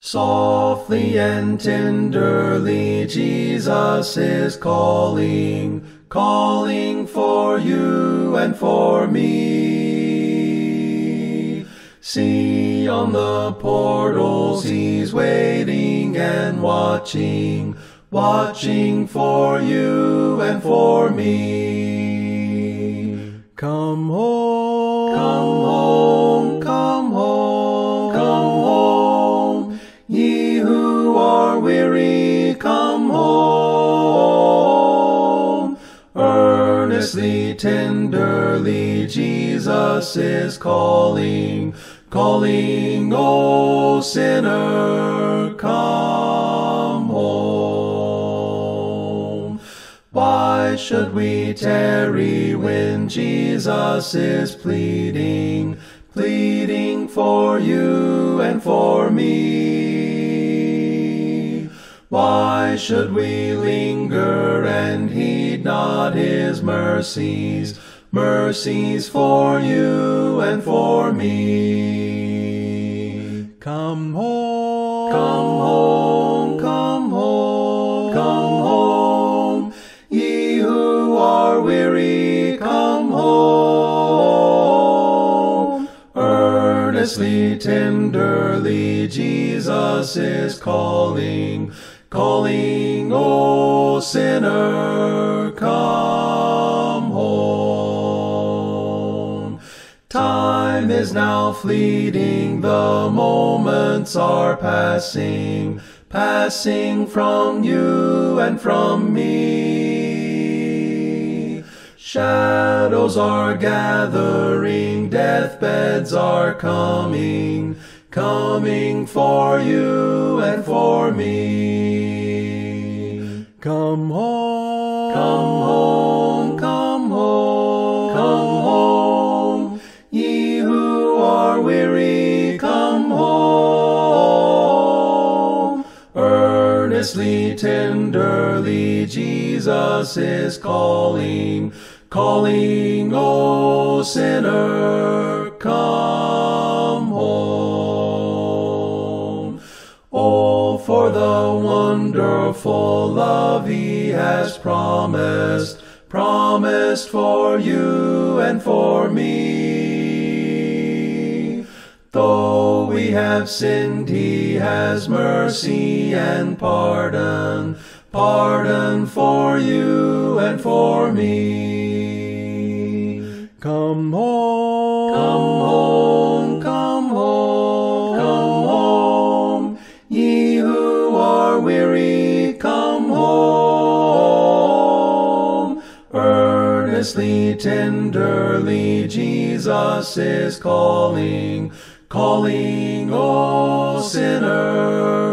Softly and tenderly Jesus is calling, calling for you and for me. See on the portals he's waiting and watching, watching for you and for me. Come home, come home, who are weary, come home. Earnestly, tenderly, Jesus is calling, calling, O sinner, come home. Why should we tarry when Jesus is pleading, pleading for you and for me? Why should we linger and heed not his mercies, mercies for you and for me? Come home, come home, come home, come home. Ye who are weary, come home. Earnestly, tenderly, Jesus is calling, calling, O sinner, come home. Time is now fleeting, the moments are passing, passing from you and from me. Shadows are gathering, deathbeds are coming, coming for you and for me. Come home, come home, come home, come home. Ye who are weary, come home. Earnestly, tenderly, Jesus is calling, calling, O sinner, come for the wonderful love he has promised, promised for you and for me. Though we have sinned, he has mercy and pardon, pardon for you and for me. Come home, come home, Earnestly, tenderly, Jesus is calling, calling, O sinner,